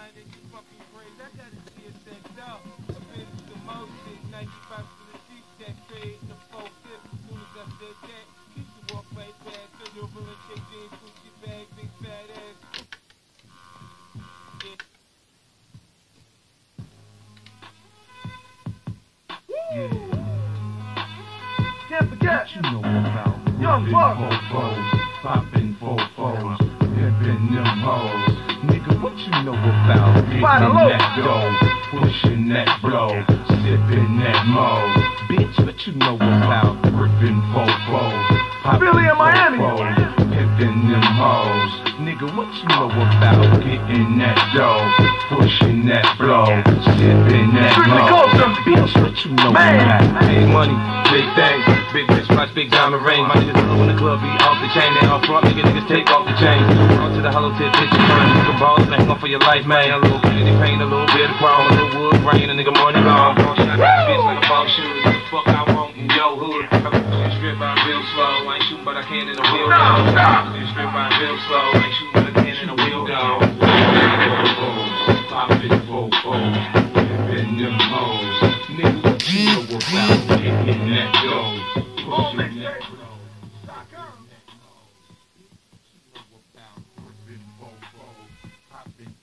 mind that you fucking. I got shit out. 95 the the soon as I said that. Walk right back, Gucci bag, big fat ass. Yeah. Can't forget. You know about Young Buck. You know about getting Find a low. that dough, pushing that blow, sipping that mo? Bitch, what you know about uh, ripping fofos, popping Billy in Miami. pimping them hoes? Nigga, what you know about getting that dough, pushing that blow, sipping that mo? Bitch, what you know Man. about Big money, big things, big bitch price, big diamond ring. My niggas love when the club be off the chain. They off front, nigga, niggas take off the chain. On to the hollow tip, bitch, you turn. You can ball, and hang on for your life, man. A little candy paint, a little bit of chrome, a little wood grain, a nigga money gone. Bitch like a ball shooter. The fuck I want in your hood. I strip by real slow. I ain't shooting, but I can in a wheel No, stop. Strip by real slow. I ain't shooting, but I can in a wheel gone. Poppin' fofos, pimpin' them hoes. Nigga, know about when it get let go. Push your neck low. I've been I've been.